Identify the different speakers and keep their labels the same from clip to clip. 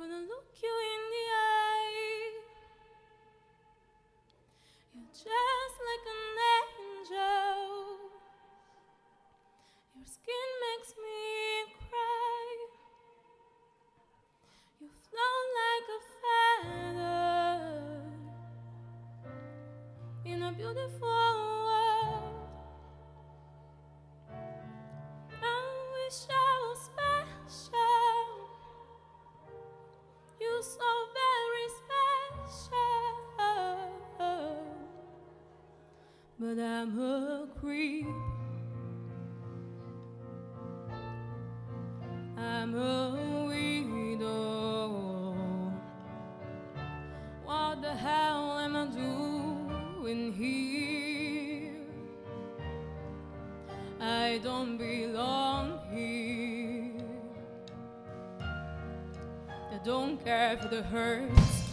Speaker 1: gonna look you in the eye. You're just like an angel. Your skin makes me cry. You've like a feather in a beautiful world. I wish I But I'm a creep. I'm a widow. What the hell am I doing here? I don't belong here. I don't care for the hurts.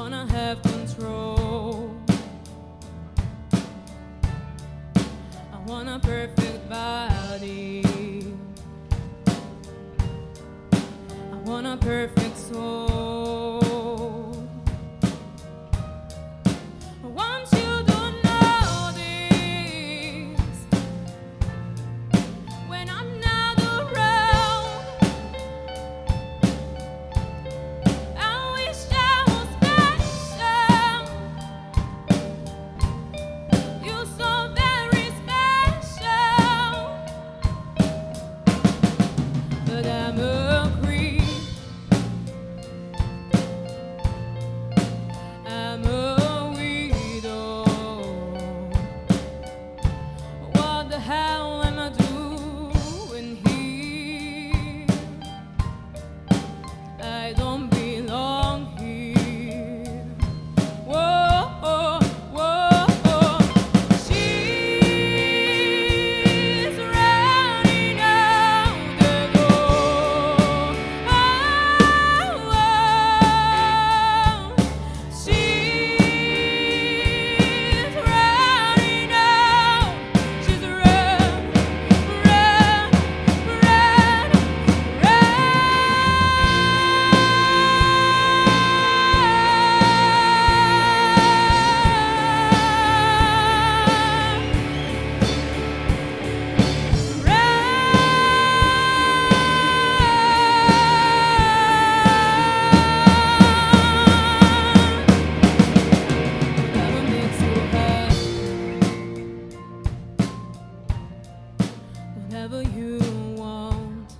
Speaker 1: Wanna have control. I want a perfect body. I want a perfect soul. Whatever you want,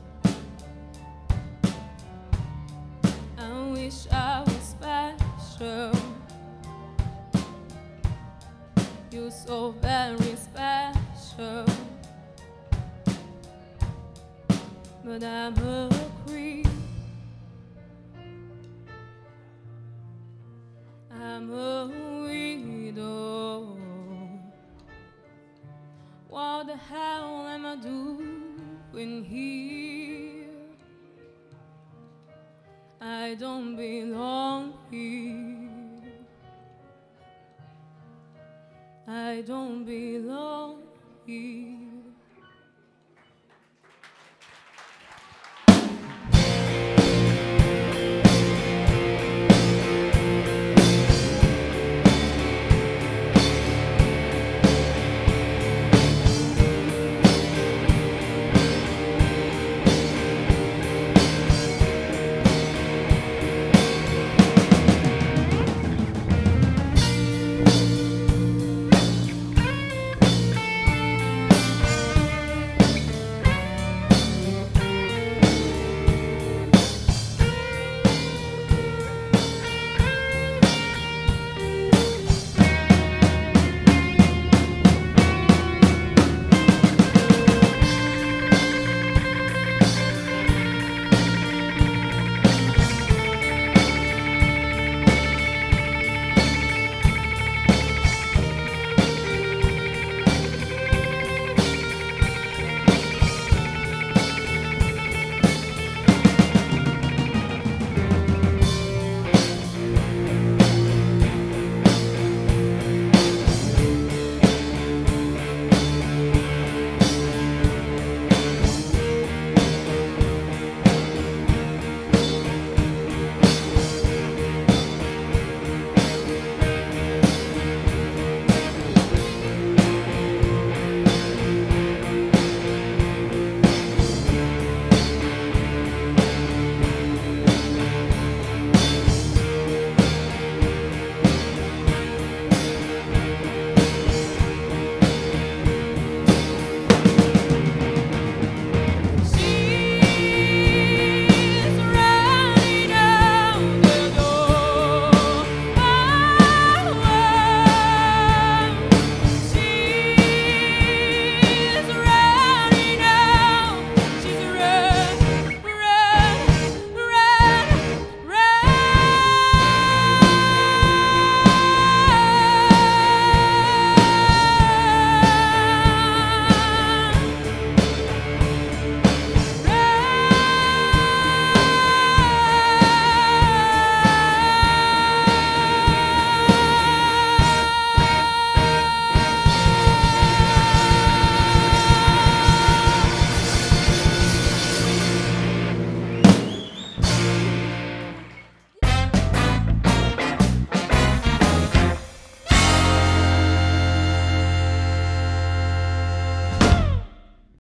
Speaker 1: I wish I was special. You're so very special. But I'm a creep. I'm a the hell am I doing here? I don't belong here. I don't belong here.